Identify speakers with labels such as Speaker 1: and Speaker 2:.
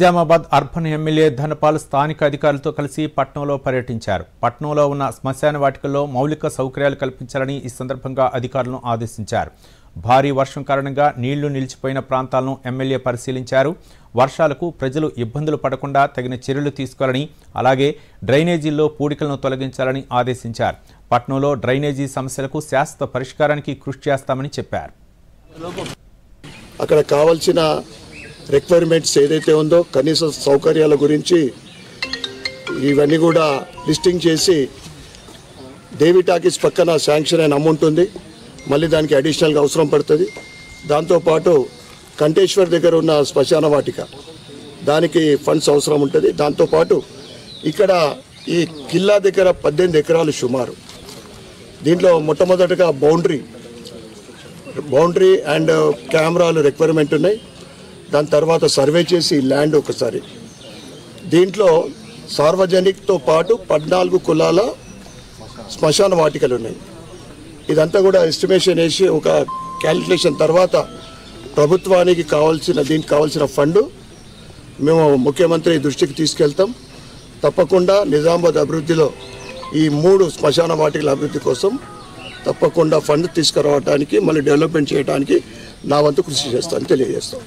Speaker 1: Nizamabad urban MLA Dhanpal స్థానిక అధికారులతో కలిసి పట్నంలో పర్యటించారు. పట్నంలో ఉన్న శ్మశాన వాటికల్లో మౌలిక సౌకర్యాలు కల్పించాలని ఈ సందర్భంగా అధికారులను ఆదేశించారు. భారీ వర్షం కారణంగా నీళ్ళు నిలిచిపోయిన ప్రాంతాలను ఎమ్మెల్యే పరిశీలించారు. వర్షాలకు ప్రజలు ఇబ్బందులు పడకుండా తగిన చర్యలు తీసుకోవాలని అలాగే డ్రైనేజీల్లో పూడికలను తొలగించాలని ఆదేశించారు. పట్నంలో డ్రైనేజీ సమస్యలకు శాశ్వత పరిష్కారానికి కృషి చేస్తామని చెప్పారు.
Speaker 2: అక్కడ కావాల్సిన రిక్వైర్మెంట్స్ ఏదైతే ఉందో కనీస సౌకర్యాల గురించి ఇవన్నీ కూడా లిస్టింగ్ చేసి దేవి టాకీస్ పక్కన శాంక్షన్ అయిన అమౌంట్ ఉంది. మళ్ళీ దానికి అడిషనల్గా అవసరం పడుతుంది. దాంతోపాటు కంటేశ్వర్ దగ్గర ఉన్న శ్మశాన వాటిక దానికి ఫండ్స్ అవసరం ఉంటుంది. దాంతోపాటు ఇక్కడ ఈ కిల్లా దగ్గర పద్దెనిమిది ఎకరాలు సుమారు. దీంట్లో మొట్టమొదటగా బౌండరీ బౌండరీ అండ్ కెమెరాలు రిక్వైర్మెంట్ ఉన్నాయి. దాని తర్వాత సర్వే చేసి ల్యాండ్ ఒకసారి. దీంట్లో సార్వజనిక్తో పాటు పద్నాలుగు కులాల శ్మశాన వాటికలు ఉన్నాయి. ఇదంతా కూడా ఎస్టిమేషన్ వేసి ఒక క్యాలిక్యులేషన్ తర్వాత ప్రభుత్వానికి కావాల్సిన దీనికి కావాల్సిన ఫండ్ మేము ముఖ్యమంత్రి దృష్టికి తీసుకెళ్తాం. తప్పకుండా నిజామాబాద్ అభివృద్ధిలో ఈ మూడు శ్మశాన వాటికల అభివృద్ధి కోసం తప్పకుండా ఫండ్ తీసుకురావడానికి మళ్ళీ డెవలప్మెంట్ చేయడానికి నా వంతు కృషి చేస్తాను తెలియజేస్తాను.